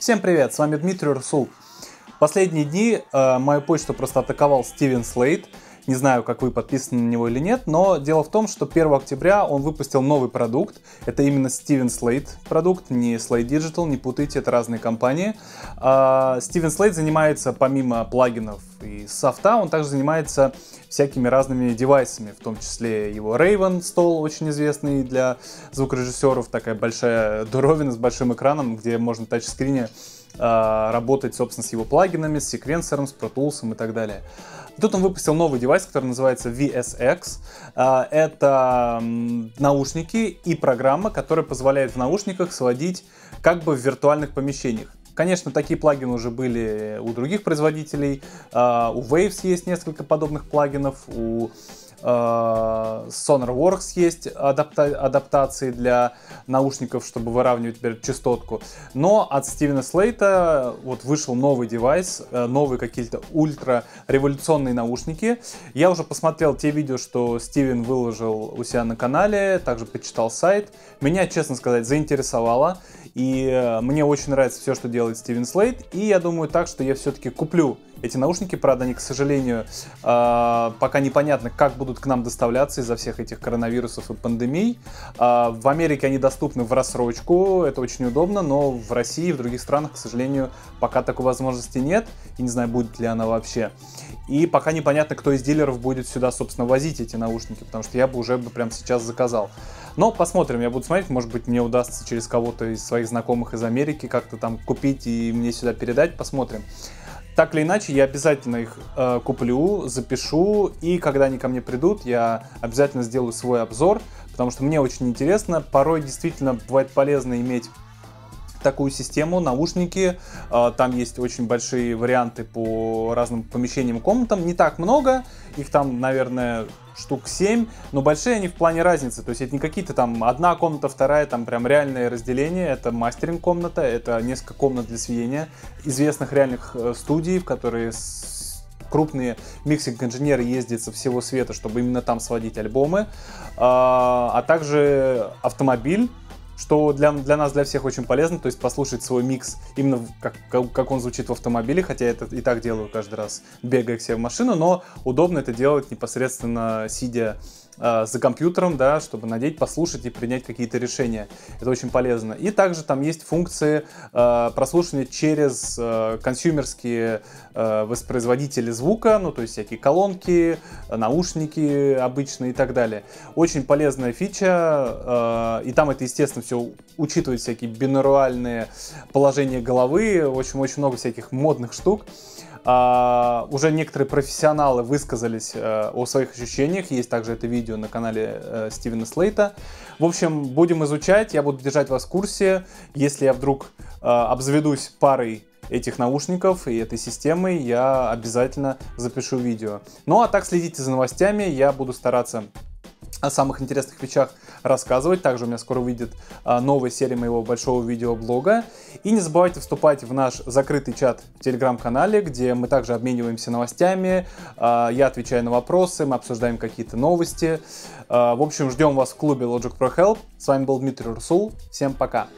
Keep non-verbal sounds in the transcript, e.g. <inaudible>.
Всем привет, с вами Дмитрий Русул. Последние дни э, мою почту просто атаковал Стивен Слейд. Не знаю, как вы подписаны на него или нет, но дело в том, что 1 октября он выпустил новый продукт. Это именно Steven Slate продукт, не Slate Digital, не путайте, это разные компании. А, Steven Slate занимается, помимо плагинов и софта, он также занимается всякими разными девайсами, в том числе его Raven стол, очень известный для звукорежиссеров, такая большая <laughs> дуровина с большим экраном, где можно тачскрине а, работать, собственно, с его плагинами, с секвенсором, с Pro Tools и так далее. Тут он выпустил новый девайс, который называется VSX. А, это наушники и программа, которая позволяет в наушниках сводить как бы в виртуальных помещениях. Конечно, такие плагины уже были у других производителей. А, у Waves есть несколько подобных плагинов, у Э, SonarWorks есть адапта- адаптации для наушников, чтобы выравнивать частотку. Но от Стивена Слейта вот вышел новый девайс, э, новые какие-то ультра революционные наушники. Я уже посмотрел те видео, что Стивен выложил у себя на канале, также почитал сайт. Меня, честно сказать, заинтересовало. И э, мне очень нравится все, что делает Стивен Слейт. И я думаю так, что я все-таки куплю эти наушники, правда, они, к сожалению, э, пока непонятно, как будут к нам доставляться из-за всех этих коронавирусов и пандемий. Э, в Америке они доступны в рассрочку, это очень удобно, но в России и в других странах, к сожалению, пока такой возможности нет, и не знаю, будет ли она вообще. И пока непонятно, кто из дилеров будет сюда, собственно, возить эти наушники, потому что я бы уже бы прямо сейчас заказал. Но посмотрим, я буду смотреть, может быть, мне удастся через кого-то из своих знакомых из Америки как-то там купить и мне сюда передать, посмотрим. Так или иначе, я обязательно их э, куплю, запишу, и когда они ко мне придут, я обязательно сделаю свой обзор, потому что мне очень интересно. Порой действительно бывает полезно иметь такую систему, наушники. Э, там есть очень большие варианты по разным помещениям комнатам. Не так много, их там, наверное, штук 7, но большие они в плане разницы. То есть это не какие-то там одна комната, вторая, там прям реальное разделение. Это мастеринг комната, это несколько комнат для сведения известных реальных э, студий, в которые крупные миксинг-инженеры ездят со всего света, чтобы именно там сводить альбомы, а, а также автомобиль, что для, для нас, для всех очень полезно, то есть послушать свой микс именно как, как он звучит в автомобиле, хотя я это и так делаю каждый раз, бегая к себе в машину, но удобно это делать непосредственно сидя за компьютером, да, чтобы надеть, послушать и принять какие-то решения. Это очень полезно. И также там есть функции э, прослушивания через э, консюмерские э, воспроизводители звука, ну то есть всякие колонки, наушники обычные и так далее. Очень полезная фича, э, и там это, естественно, все учитывает всякие бинуральные положения головы, очень-очень много всяких модных штук. А, уже некоторые профессионалы высказались а, о своих ощущениях. Есть также это видео на канале а, Стивена Слейта. В общем, будем изучать. Я буду держать вас в курсе. Если я вдруг а, обзаведусь парой этих наушников и этой системы, я обязательно запишу видео. Ну а так следите за новостями. Я буду стараться о самых интересных вещах рассказывать. Также у меня скоро выйдет а, новая серия моего большого видеоблога. И не забывайте вступать в наш закрытый чат в телеграм-канале, где мы также обмениваемся новостями. А, я отвечаю на вопросы, мы обсуждаем какие-то новости. А, в общем, ждем вас в клубе Logic Pro Help. С вами был Дмитрий Русул. Всем пока!